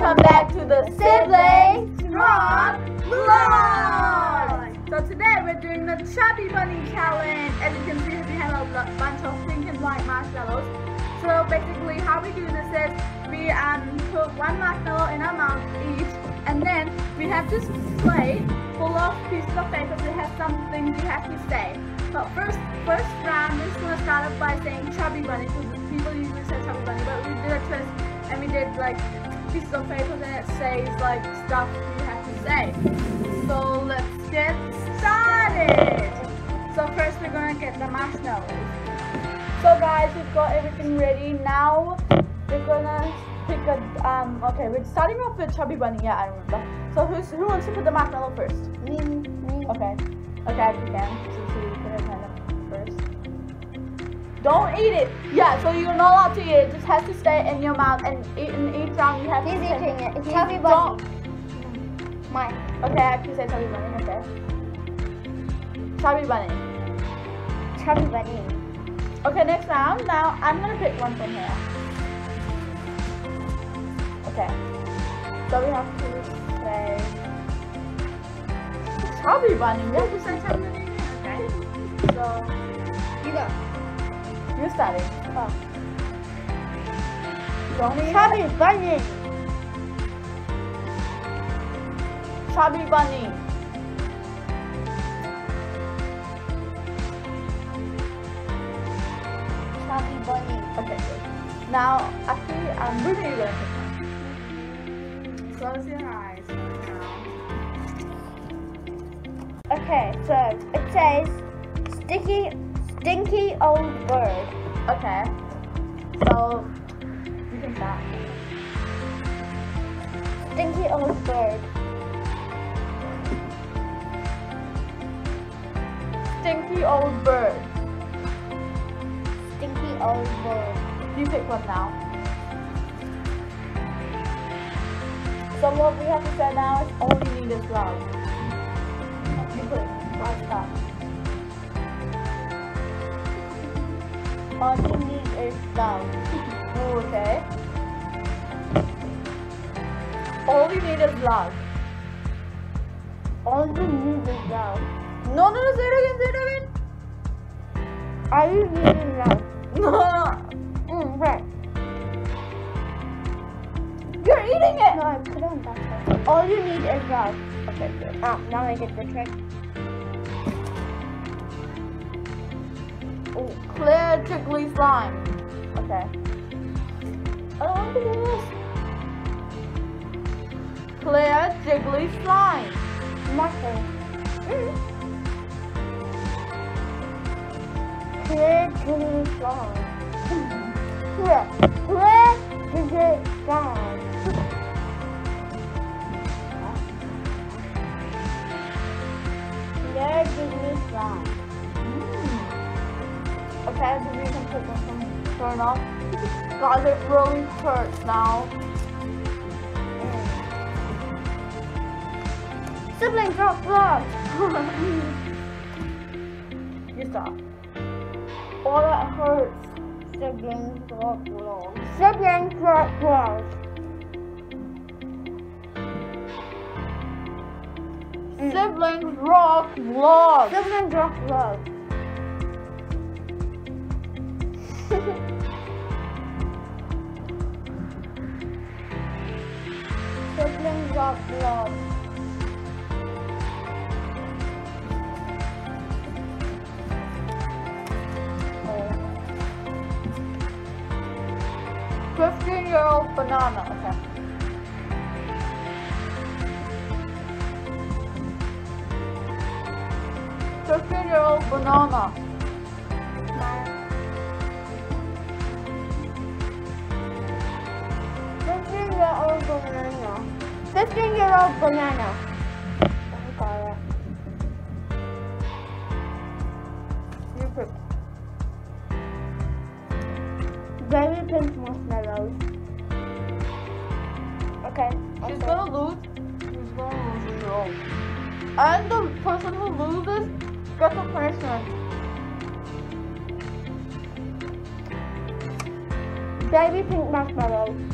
welcome back to the Siblings Rock Vlog! So today we're doing the Chubby Bunny Challenge. As you can see, we have a bunch of pink and white marshmallows. So basically how we do this is we um, put one marshmallow in our mouth each and then we have this plate full of pieces of paper that has something we have to say. But first, first round, we're just gonna start off by saying Chubby Bunny because people usually say Chubby Bunny, but we did a twist and we did like pieces of paper that says like stuff you have to say. So let's get started. So first we're gonna get the marshmallows. So guys, we've got everything ready. Now we're gonna pick a um. Okay, we're starting off with Chubby Bunny. Yeah, I remember. So who's who wants to put the marshmallow first? Me, me. Okay. Okay, you can. Don't eat it. Yeah, so you're not allowed to eat it. It just has to stay in your mouth, and eat, in each round you have He's to. say- eating it. It's He's- Chubby don't- Bunny. Mine. Okay, I have to say Chubby Bunny. Okay. Chubby Bunny. Chubby Bunny. Okay, next round. Now I'm gonna pick one from here. Okay. So we have to say Chubby Bunny. We have to say Chubby Bunny. Okay. So You go. You're starting. Oh. It. Chubby Bunny. Chubby Bunny. Chubby Bunny. Okay, good. Now, actually, I'm really gonna. Close your eyes now. Okay, so it says sticky, stinky old bird. Okay. So, you can start. Stinky old bird. Stinky old bird. Stinky old bird. You pick one now. So what we have to say now is all you need is love. You put it right All you need is love. Ooh, okay. All you need is love. All you need is love. No, no, no, say it again, say it again. Are you needing love? No, no, Mm, right. you're eating it. No, I put it on that side. All you need is love. Okay, good. Ah, now I get the trick. Clear jiggly slime. Okay. Oh, I don't want this. Clear jiggly slime. Mushroom. Clear green slime. Clear. Clear green slime. Mm. Okay, the reason one turn off. God, it really hurts now. Siblings rock vlog. You stop. Oh, that hurts. Siblings rock vlog. Siblings rock vlog. Mm. Siblings rock vlog. Siblings rock vlog. Siblings rock vlog. Fifteen year old banana. Okay. Fifteen year old banana. Fifteen year old banana. Fifteen year old banana. I got it. You pick. Very pink marshmallows. Okay. She's okay. gonna lose. She's gonna lose the roll. And the person who loses gets a punishment. Baby pink marshmallows.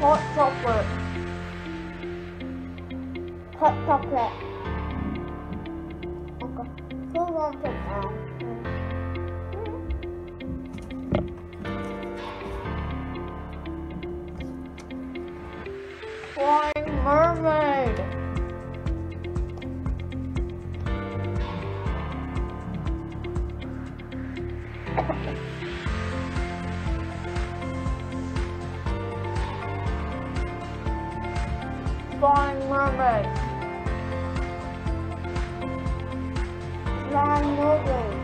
Hot chocolate. Hot chocolate. Okay. Who wants it now? Hmm. Flying mermaid. Flying mermaid. Flying mermaid.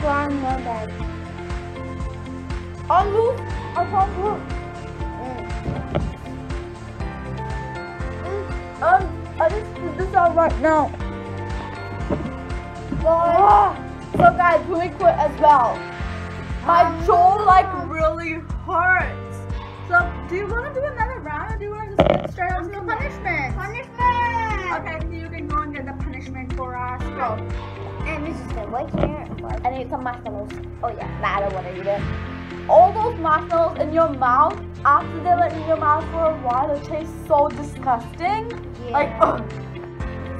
Flying mermaid. I lose. I can't. Um, I just did this out right now. Ah, so guys, we quit as well. My jaw like really hurts. Do you want to do another round or do you want to just get straight on to the punishment? Punishment. Okay, you can go and get the punishment for us. Go. And this is the white here. I need some marshmallows. Oh yeah, nah, I don't want to eat it. All those marshmallows in your mouth, after they're in your mouth for a while, it tastes so disgusting. Like, ugh.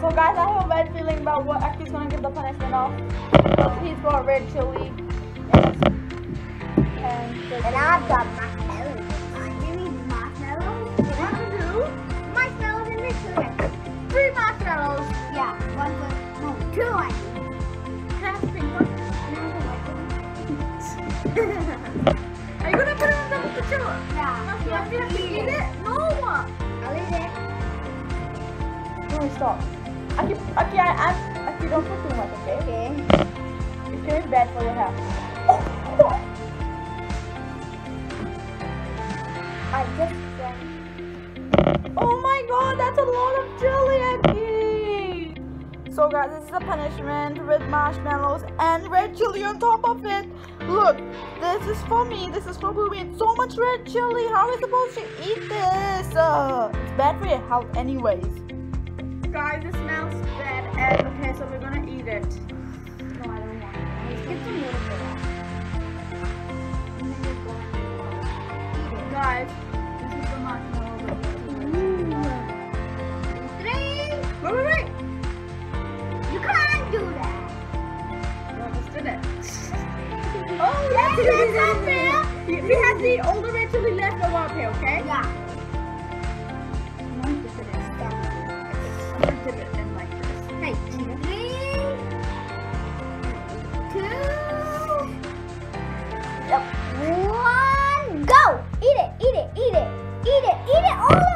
So guys, I have a bad feeling about what Aki's gonna give the punishment of. Because he's got red chili. And, And I've got stop. Aki, Aki, I, I, Aki, don't put too much, okay? Okay. It's very bad for your health. I just. Oh my god, that's a lot of chili, Aki! So guys, this is a punishment with marshmallows and red chili on top of it. Look, this is for me, this is for Booby. It's so much red chili. How are we supposed to eat this? Uh, it's bad for your health anyways. Guys, it smells bad. And okay, so we're gonna eat it. No, I don't want it. Let's get some water for that. And then you're going to eat it. Guys, this is the marshmallow. Three. Wait, wait, wait! You can't do that. No, just did it. oh, yes, that's that's unfair. We have the older red chili left over up here, okay? Yeah. I'm gonna dip it in like this. Hey, three, two, one, go! Eat it, eat it, eat it, eat it, eat it, all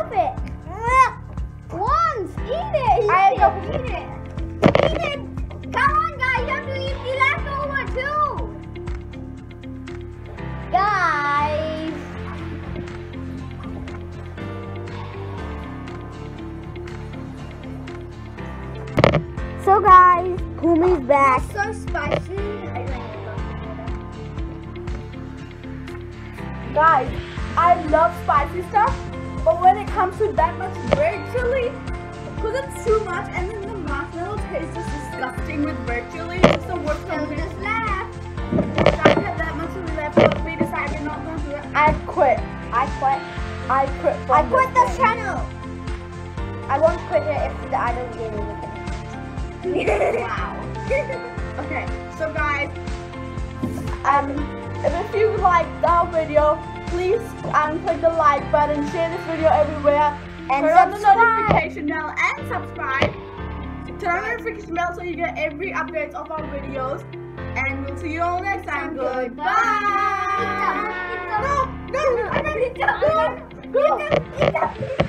So guys, Kumi's back. so spicy. I like that. Guys, I love spicy stuff, but when it comes to that much red chili, because it's too much, and then the marshmallow tastes just disgusting with red chili. It's the worst So combination. just left. I had that much chili left, but we decided not going to do it. I quit. I quit. I quit. I quit this the channel. I won't quit it if I don't get. Wow. okay, so guys, um, if you liked our video, please um click the like button, share this video everywhere, And turn on the notification bell, and subscribe. Turn on the notification bell so you get every update of our videos. And we'll see you all next time. Goodbye. No, no, no, no. Pizza.